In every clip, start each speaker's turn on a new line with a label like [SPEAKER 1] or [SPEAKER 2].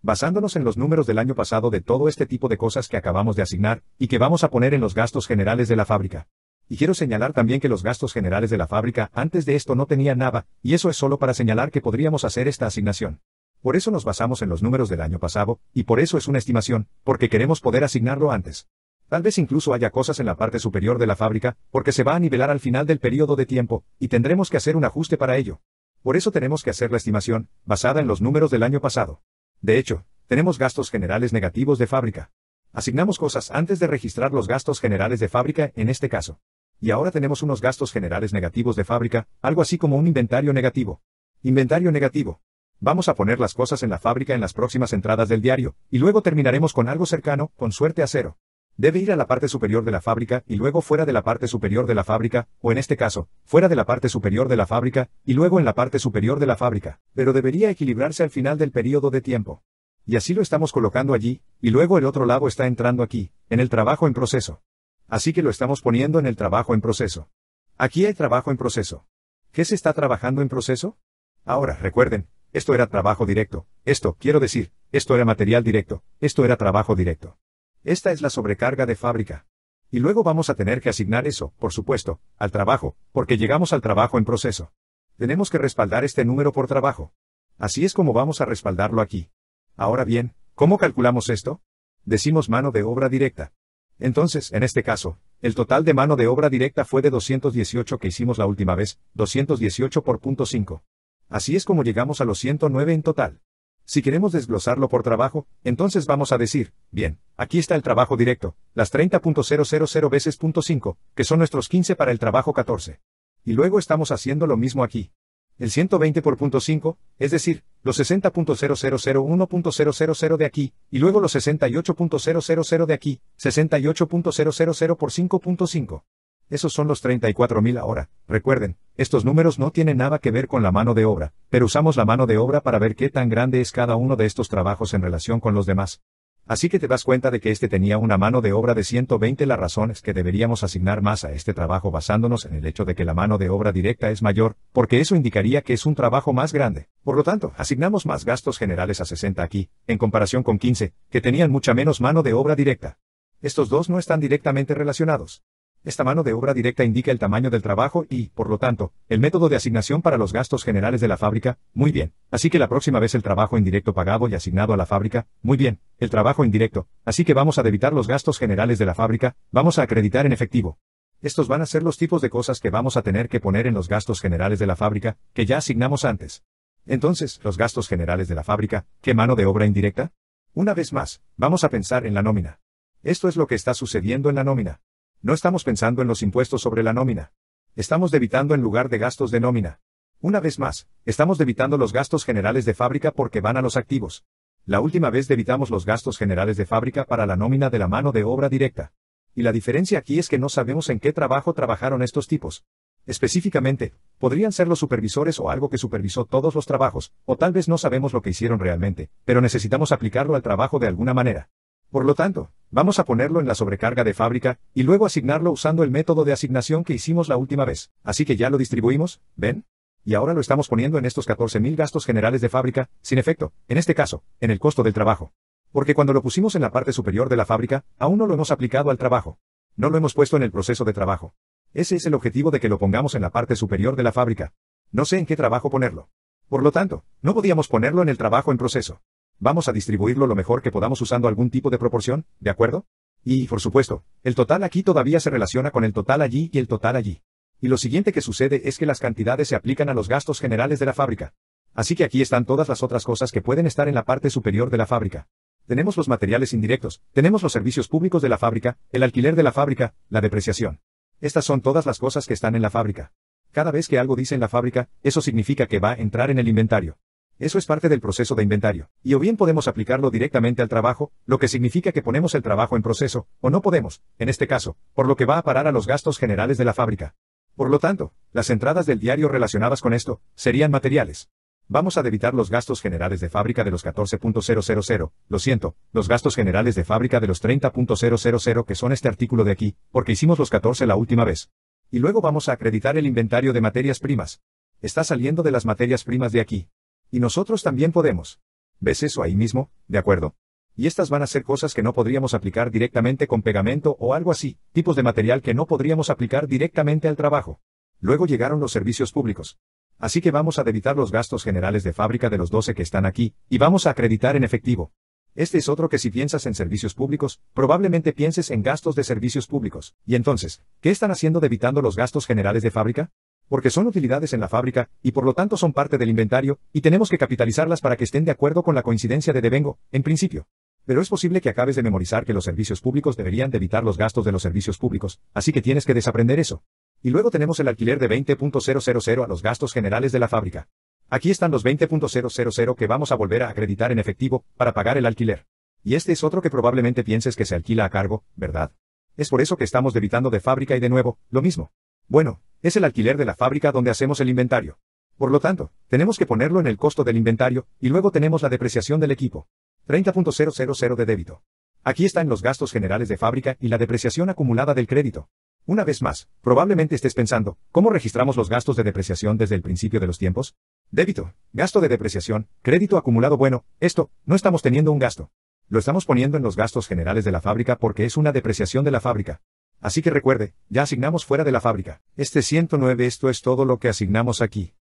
[SPEAKER 1] Basándonos en los números del año pasado de todo este tipo de cosas que acabamos de asignar, y que vamos a poner en los gastos generales de la fábrica. Y quiero señalar también que los gastos generales de la fábrica antes de esto no tenían nada, y eso es solo para señalar que podríamos hacer esta asignación. Por eso nos basamos en los números del año pasado, y por eso es una estimación, porque queremos poder asignarlo antes. Tal vez incluso haya cosas en la parte superior de la fábrica, porque se va a nivelar al final del periodo de tiempo, y tendremos que hacer un ajuste para ello. Por eso tenemos que hacer la estimación, basada en los números del año pasado. De hecho, tenemos gastos generales negativos de fábrica. Asignamos cosas antes de registrar los gastos generales de fábrica en este caso. Y ahora tenemos unos gastos generales negativos de fábrica, algo así como un inventario negativo. Inventario negativo. Vamos a poner las cosas en la fábrica en las próximas entradas del diario, y luego terminaremos con algo cercano, con suerte a cero. Debe ir a la parte superior de la fábrica y luego fuera de la parte superior de la fábrica, o en este caso, fuera de la parte superior de la fábrica, y luego en la parte superior de la fábrica, pero debería equilibrarse al final del periodo de tiempo. Y así lo estamos colocando allí, y luego el otro lado está entrando aquí, en el trabajo en proceso. Así que lo estamos poniendo en el trabajo en proceso. Aquí hay trabajo en proceso. ¿Qué se está trabajando en proceso? Ahora, recuerden, esto era trabajo directo, esto, quiero decir, esto era material directo, esto era trabajo directo. Esta es la sobrecarga de fábrica. Y luego vamos a tener que asignar eso, por supuesto, al trabajo, porque llegamos al trabajo en proceso. Tenemos que respaldar este número por trabajo. Así es como vamos a respaldarlo aquí. Ahora bien, ¿cómo calculamos esto? Decimos mano de obra directa. Entonces, en este caso, el total de mano de obra directa fue de 218 que hicimos la última vez, 218 por punto 5. Así es como llegamos a los 109 en total. Si queremos desglosarlo por trabajo, entonces vamos a decir, bien, aquí está el trabajo directo, las 30.000 veces punto 5, que son nuestros 15 para el trabajo 14. Y luego estamos haciendo lo mismo aquí. El 120 por punto 5, es decir, los 60.0001.000 de aquí, y luego los 68.000 de aquí, 68.000 por 5.5. Esos son los 34.000 ahora. Recuerden, estos números no tienen nada que ver con la mano de obra, pero usamos la mano de obra para ver qué tan grande es cada uno de estos trabajos en relación con los demás. Así que te das cuenta de que este tenía una mano de obra de 120. La razón es que deberíamos asignar más a este trabajo basándonos en el hecho de que la mano de obra directa es mayor, porque eso indicaría que es un trabajo más grande. Por lo tanto, asignamos más gastos generales a 60 aquí, en comparación con 15, que tenían mucha menos mano de obra directa. Estos dos no están directamente relacionados. Esta mano de obra directa indica el tamaño del trabajo y, por lo tanto, el método de asignación para los gastos generales de la fábrica, muy bien. Así que la próxima vez el trabajo indirecto pagado y asignado a la fábrica, muy bien, el trabajo indirecto. Así que vamos a debitar los gastos generales de la fábrica, vamos a acreditar en efectivo. Estos van a ser los tipos de cosas que vamos a tener que poner en los gastos generales de la fábrica, que ya asignamos antes. Entonces, los gastos generales de la fábrica, ¿qué mano de obra indirecta? Una vez más, vamos a pensar en la nómina. Esto es lo que está sucediendo en la nómina. No estamos pensando en los impuestos sobre la nómina. Estamos debitando en lugar de gastos de nómina. Una vez más, estamos debitando los gastos generales de fábrica porque van a los activos. La última vez debitamos los gastos generales de fábrica para la nómina de la mano de obra directa. Y la diferencia aquí es que no sabemos en qué trabajo trabajaron estos tipos. Específicamente, podrían ser los supervisores o algo que supervisó todos los trabajos, o tal vez no sabemos lo que hicieron realmente, pero necesitamos aplicarlo al trabajo de alguna manera. Por lo tanto, vamos a ponerlo en la sobrecarga de fábrica, y luego asignarlo usando el método de asignación que hicimos la última vez. Así que ya lo distribuimos, ¿ven? Y ahora lo estamos poniendo en estos 14.000 gastos generales de fábrica, sin efecto, en este caso, en el costo del trabajo. Porque cuando lo pusimos en la parte superior de la fábrica, aún no lo hemos aplicado al trabajo. No lo hemos puesto en el proceso de trabajo. Ese es el objetivo de que lo pongamos en la parte superior de la fábrica. No sé en qué trabajo ponerlo. Por lo tanto, no podíamos ponerlo en el trabajo en proceso. Vamos a distribuirlo lo mejor que podamos usando algún tipo de proporción, ¿de acuerdo? Y, por supuesto, el total aquí todavía se relaciona con el total allí y el total allí. Y lo siguiente que sucede es que las cantidades se aplican a los gastos generales de la fábrica. Así que aquí están todas las otras cosas que pueden estar en la parte superior de la fábrica. Tenemos los materiales indirectos, tenemos los servicios públicos de la fábrica, el alquiler de la fábrica, la depreciación. Estas son todas las cosas que están en la fábrica. Cada vez que algo dice en la fábrica, eso significa que va a entrar en el inventario. Eso es parte del proceso de inventario. Y o bien podemos aplicarlo directamente al trabajo, lo que significa que ponemos el trabajo en proceso, o no podemos, en este caso, por lo que va a parar a los gastos generales de la fábrica. Por lo tanto, las entradas del diario relacionadas con esto, serían materiales. Vamos a debitar los gastos generales de fábrica de los 14.000, lo siento, los gastos generales de fábrica de los 30.000 que son este artículo de aquí, porque hicimos los 14 la última vez. Y luego vamos a acreditar el inventario de materias primas. Está saliendo de las materias primas de aquí. Y nosotros también podemos. ¿Ves eso ahí mismo? De acuerdo. Y estas van a ser cosas que no podríamos aplicar directamente con pegamento o algo así, tipos de material que no podríamos aplicar directamente al trabajo. Luego llegaron los servicios públicos. Así que vamos a debitar los gastos generales de fábrica de los 12 que están aquí, y vamos a acreditar en efectivo. Este es otro que si piensas en servicios públicos, probablemente pienses en gastos de servicios públicos. Y entonces, ¿qué están haciendo debitando los gastos generales de fábrica? Porque son utilidades en la fábrica, y por lo tanto son parte del inventario, y tenemos que capitalizarlas para que estén de acuerdo con la coincidencia de devengo, en principio. Pero es posible que acabes de memorizar que los servicios públicos deberían debitar los gastos de los servicios públicos, así que tienes que desaprender eso. Y luego tenemos el alquiler de 20.000 a los gastos generales de la fábrica. Aquí están los 20.000 que vamos a volver a acreditar en efectivo, para pagar el alquiler. Y este es otro que probablemente pienses que se alquila a cargo, ¿verdad? Es por eso que estamos debitando de fábrica y de nuevo, lo mismo. Bueno, es el alquiler de la fábrica donde hacemos el inventario. Por lo tanto, tenemos que ponerlo en el costo del inventario, y luego tenemos la depreciación del equipo. 30.000 de débito. Aquí están los gastos generales de fábrica y la depreciación acumulada del crédito. Una vez más, probablemente estés pensando, ¿cómo registramos los gastos de depreciación desde el principio de los tiempos? Débito, gasto de depreciación, crédito acumulado bueno, esto, no estamos teniendo un gasto. Lo estamos poniendo en los gastos generales de la fábrica porque es una depreciación de la fábrica. Así que recuerde, ya asignamos fuera de la fábrica. Este 109 esto es todo lo que asignamos aquí.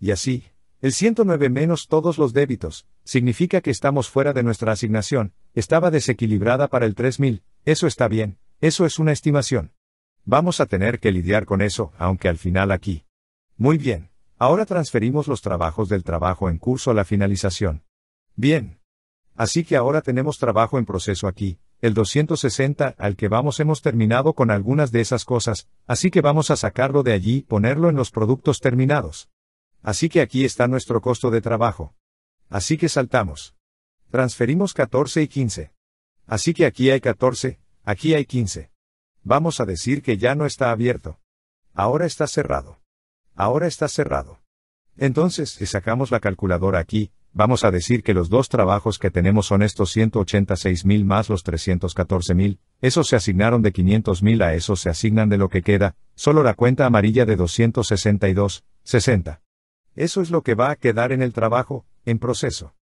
[SPEAKER 1] Y así, el 109 menos todos los débitos, significa que estamos fuera de nuestra asignación, estaba desequilibrada para el 3000, eso está bien, eso es una estimación. Vamos a tener que lidiar con eso, aunque al final aquí. Muy bien. Ahora transferimos los trabajos del trabajo en curso a la finalización. Bien. Así que ahora tenemos trabajo en proceso aquí, el 260 al que vamos hemos terminado con algunas de esas cosas, así que vamos a sacarlo de allí y ponerlo en los productos terminados. Así que aquí está nuestro costo de trabajo. Así que saltamos. Transferimos 14 y 15. Así que aquí hay 14, aquí hay 15. Vamos a decir que ya no está abierto. Ahora está cerrado. Ahora está cerrado. Entonces, si sacamos la calculadora aquí, vamos a decir que los dos trabajos que tenemos son estos 186 mil más los 314 mil, esos se asignaron de 500 mil a esos se asignan de lo que queda, solo la cuenta amarilla de 262, 60. Eso es lo que va a quedar en el trabajo, en proceso.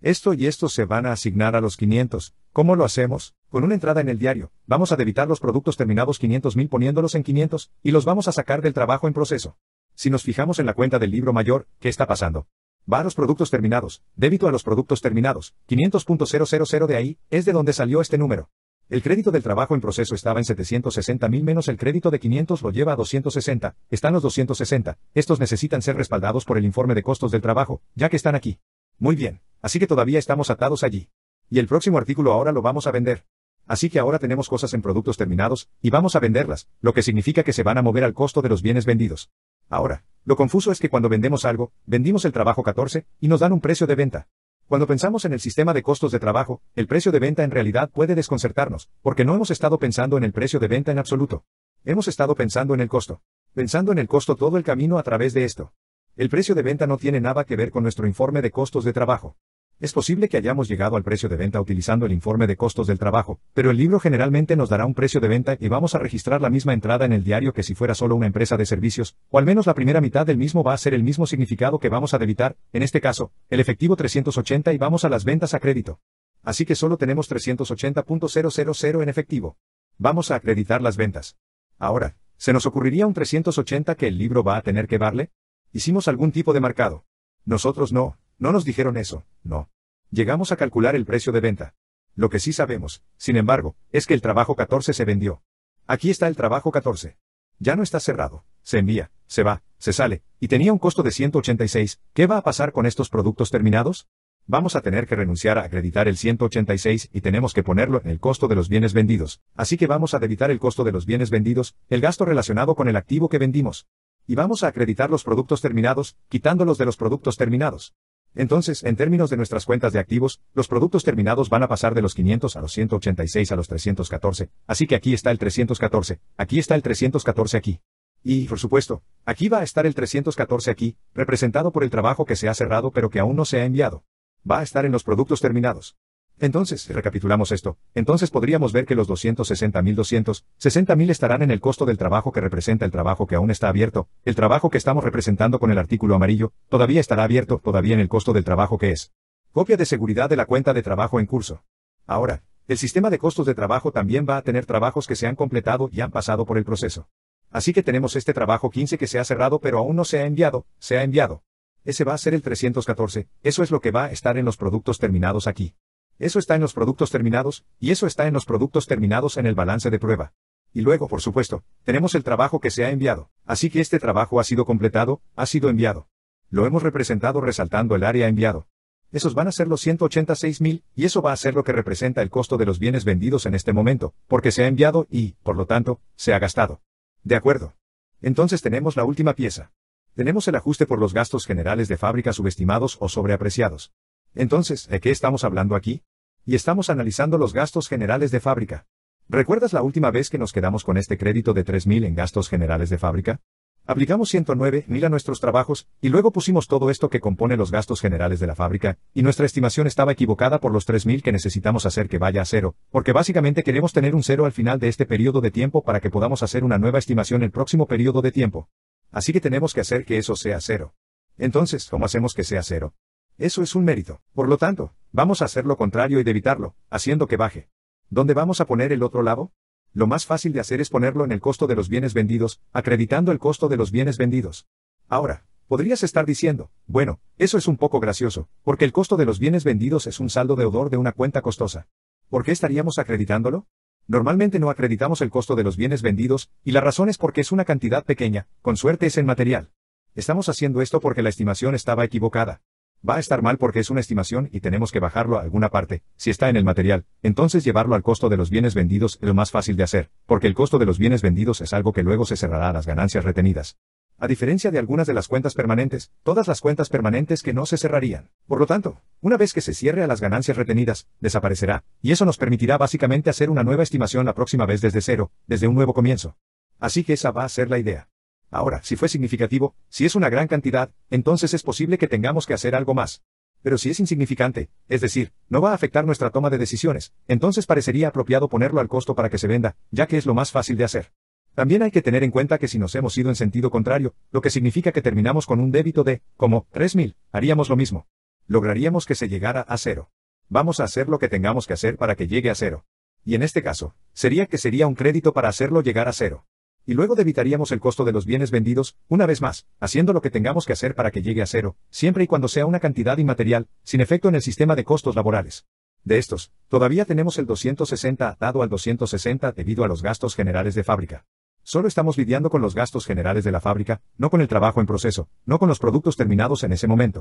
[SPEAKER 1] Esto y esto se van a asignar a los 500. ¿Cómo lo hacemos? Con una entrada en el diario. Vamos a debitar los productos terminados 500.000 poniéndolos en 500, y los vamos a sacar del trabajo en proceso. Si nos fijamos en la cuenta del libro mayor, ¿qué está pasando? Va a los productos terminados, débito a los productos terminados, 500.000 de ahí, es de donde salió este número. El crédito del trabajo en proceso estaba en 760.000 menos el crédito de 500 lo lleva a 260, están los 260, estos necesitan ser respaldados por el informe de costos del trabajo, ya que están aquí. Muy bien, así que todavía estamos atados allí. Y el próximo artículo ahora lo vamos a vender. Así que ahora tenemos cosas en productos terminados, y vamos a venderlas, lo que significa que se van a mover al costo de los bienes vendidos. Ahora, lo confuso es que cuando vendemos algo, vendimos el trabajo 14, y nos dan un precio de venta. Cuando pensamos en el sistema de costos de trabajo, el precio de venta en realidad puede desconcertarnos, porque no hemos estado pensando en el precio de venta en absoluto. Hemos estado pensando en el costo. Pensando en el costo todo el camino a través de esto. El precio de venta no tiene nada que ver con nuestro informe de costos de trabajo. Es posible que hayamos llegado al precio de venta utilizando el informe de costos del trabajo, pero el libro generalmente nos dará un precio de venta y vamos a registrar la misma entrada en el diario que si fuera solo una empresa de servicios, o al menos la primera mitad del mismo va a ser el mismo significado que vamos a debitar, en este caso, el efectivo 380 y vamos a las ventas a crédito. Así que solo tenemos 380.000 en efectivo. Vamos a acreditar las ventas. Ahora, ¿se nos ocurriría un 380 que el libro va a tener que darle? Hicimos algún tipo de marcado. Nosotros no, no nos dijeron eso, no. Llegamos a calcular el precio de venta. Lo que sí sabemos, sin embargo, es que el trabajo 14 se vendió. Aquí está el trabajo 14. Ya no está cerrado, se envía, se va, se sale, y tenía un costo de 186. ¿Qué va a pasar con estos productos terminados? Vamos a tener que renunciar a acreditar el 186 y tenemos que ponerlo en el costo de los bienes vendidos. Así que vamos a debitar el costo de los bienes vendidos, el gasto relacionado con el activo que vendimos. Y vamos a acreditar los productos terminados, quitándolos de los productos terminados. Entonces, en términos de nuestras cuentas de activos, los productos terminados van a pasar de los 500 a los 186 a los 314, así que aquí está el 314, aquí está el 314 aquí. Y, por supuesto, aquí va a estar el 314 aquí, representado por el trabajo que se ha cerrado pero que aún no se ha enviado. Va a estar en los productos terminados. Entonces, recapitulamos esto, entonces podríamos ver que los 260.260.000 estarán en el costo del trabajo que representa el trabajo que aún está abierto, el trabajo que estamos representando con el artículo amarillo, todavía estará abierto, todavía en el costo del trabajo que es. Copia de seguridad de la cuenta de trabajo en curso. Ahora, el sistema de costos de trabajo también va a tener trabajos que se han completado y han pasado por el proceso. Así que tenemos este trabajo 15 que se ha cerrado pero aún no se ha enviado, se ha enviado. Ese va a ser el 314, eso es lo que va a estar en los productos terminados aquí. Eso está en los productos terminados, y eso está en los productos terminados en el balance de prueba. Y luego, por supuesto, tenemos el trabajo que se ha enviado. Así que este trabajo ha sido completado, ha sido enviado. Lo hemos representado resaltando el área enviado. Esos van a ser los 186 mil, y eso va a ser lo que representa el costo de los bienes vendidos en este momento, porque se ha enviado y, por lo tanto, se ha gastado. De acuerdo. Entonces tenemos la última pieza. Tenemos el ajuste por los gastos generales de fábrica subestimados o sobreapreciados. Entonces, ¿de qué estamos hablando aquí? Y estamos analizando los gastos generales de fábrica. ¿Recuerdas la última vez que nos quedamos con este crédito de 3.000 en gastos generales de fábrica? Aplicamos 109.000 a nuestros trabajos, y luego pusimos todo esto que compone los gastos generales de la fábrica, y nuestra estimación estaba equivocada por los 3.000 que necesitamos hacer que vaya a cero, porque básicamente queremos tener un cero al final de este periodo de tiempo para que podamos hacer una nueva estimación el próximo periodo de tiempo. Así que tenemos que hacer que eso sea cero. Entonces, ¿cómo hacemos que sea cero? Eso es un mérito. Por lo tanto, vamos a hacer lo contrario y de evitarlo, haciendo que baje. ¿Dónde vamos a poner el otro lado? Lo más fácil de hacer es ponerlo en el costo de los bienes vendidos, acreditando el costo de los bienes vendidos. Ahora, podrías estar diciendo, bueno, eso es un poco gracioso, porque el costo de los bienes vendidos es un saldo deudor de una cuenta costosa. ¿Por qué estaríamos acreditándolo? Normalmente no acreditamos el costo de los bienes vendidos, y la razón es porque es una cantidad pequeña, con suerte es en material. Estamos haciendo esto porque la estimación estaba equivocada. Va a estar mal porque es una estimación y tenemos que bajarlo a alguna parte. Si está en el material, entonces llevarlo al costo de los bienes vendidos es lo más fácil de hacer, porque el costo de los bienes vendidos es algo que luego se cerrará a las ganancias retenidas. A diferencia de algunas de las cuentas permanentes, todas las cuentas permanentes que no se cerrarían. Por lo tanto, una vez que se cierre a las ganancias retenidas, desaparecerá, y eso nos permitirá básicamente hacer una nueva estimación la próxima vez desde cero, desde un nuevo comienzo. Así que esa va a ser la idea. Ahora, si fue significativo, si es una gran cantidad, entonces es posible que tengamos que hacer algo más. Pero si es insignificante, es decir, no va a afectar nuestra toma de decisiones, entonces parecería apropiado ponerlo al costo para que se venda, ya que es lo más fácil de hacer. También hay que tener en cuenta que si nos hemos ido en sentido contrario, lo que significa que terminamos con un débito de, como, 3.000, haríamos lo mismo. Lograríamos que se llegara a cero. Vamos a hacer lo que tengamos que hacer para que llegue a cero. Y en este caso, sería que sería un crédito para hacerlo llegar a cero. Y luego debitaríamos el costo de los bienes vendidos, una vez más, haciendo lo que tengamos que hacer para que llegue a cero, siempre y cuando sea una cantidad inmaterial, sin efecto en el sistema de costos laborales. De estos, todavía tenemos el 260 atado al 260 debido a los gastos generales de fábrica. Solo estamos lidiando con los gastos generales de la fábrica, no con el trabajo en proceso, no con los productos terminados en ese momento.